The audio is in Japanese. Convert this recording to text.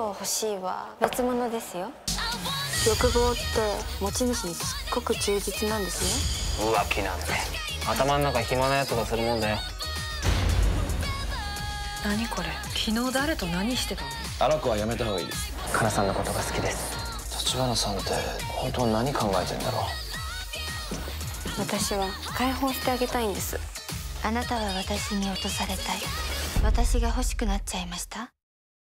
を欲しいは別物ですよ。欲望って持ち主にすっごく忠実なんですね。浮気なんて頭の中暇なやつがするもんだよ。何これ？昨日誰と何してたの？荒子はやめた方がいいです。かなさんのことが好きです。立花さんって本当は何考えてんだろう？私は解放してあげたいんです。あなたは私に落とされたい。私が欲しくなっちゃいました。